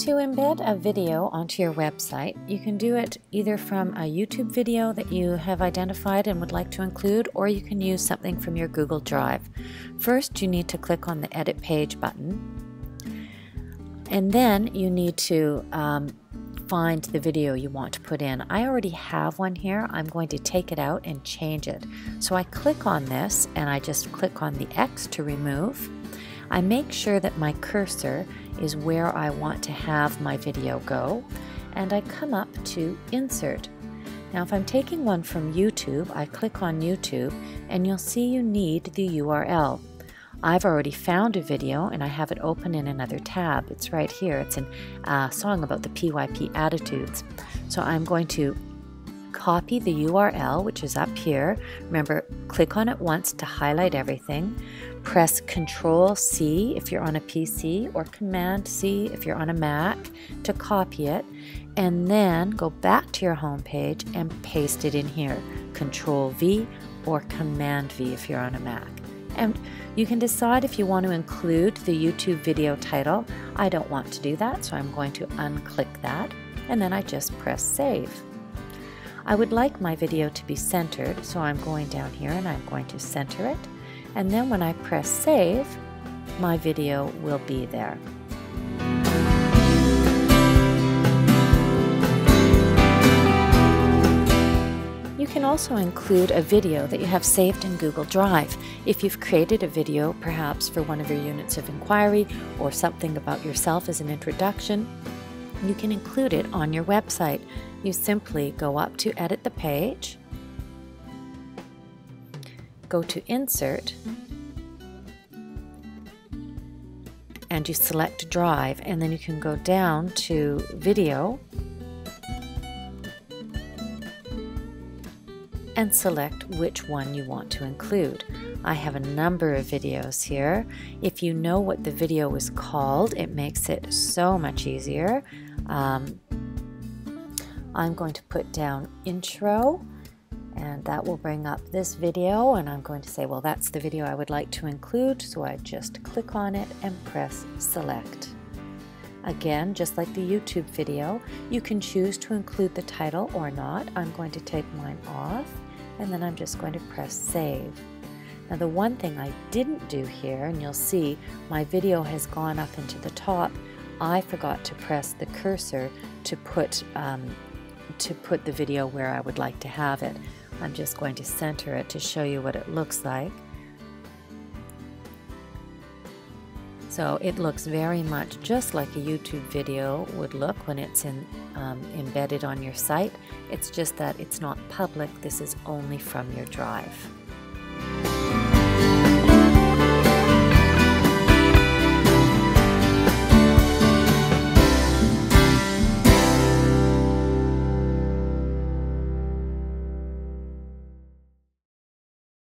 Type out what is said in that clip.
To embed a video onto your website, you can do it either from a YouTube video that you have identified and would like to include, or you can use something from your Google Drive. First, you need to click on the Edit Page button, and then you need to um, find the video you want to put in. I already have one here. I'm going to take it out and change it. So I click on this and I just click on the X to remove. I make sure that my cursor is where I want to have my video go and I come up to insert. Now if I'm taking one from YouTube, I click on YouTube and you'll see you need the URL. I've already found a video and I have it open in another tab. It's right here. It's a uh, song about the PYP attitudes. So I'm going to copy the URL, which is up here. Remember, click on it once to highlight everything. Press Control C if you're on a PC or Command C if you're on a Mac to copy it. And then go back to your home page and paste it in here. Control V or Command V if you're on a Mac. And you can decide if you want to include the YouTube video title. I don't want to do that, so I'm going to unclick that. And then I just press Save. I would like my video to be centered, so I'm going down here and I'm going to center it. And then when I press save, my video will be there. You can also include a video that you have saved in Google Drive. If you've created a video, perhaps for one of your units of inquiry or something about yourself as an introduction, you can include it on your website. You simply go up to edit the page, go to Insert, and you select Drive, and then you can go down to Video and select which one you want to include. I have a number of videos here. If you know what the video is called, it makes it so much easier. Um, I'm going to put down intro and that will bring up this video and I'm going to say well that's the video I would like to include so I just click on it and press select. Again, just like the YouTube video, you can choose to include the title or not. I'm going to take mine off and then I'm just going to press save. Now the one thing I didn't do here, and you'll see my video has gone up into the top, I forgot to press the cursor to put um, to put the video where I would like to have it. I'm just going to center it to show you what it looks like. So it looks very much just like a YouTube video would look when it's in, um, embedded on your site. It's just that it's not public. This is only from your drive.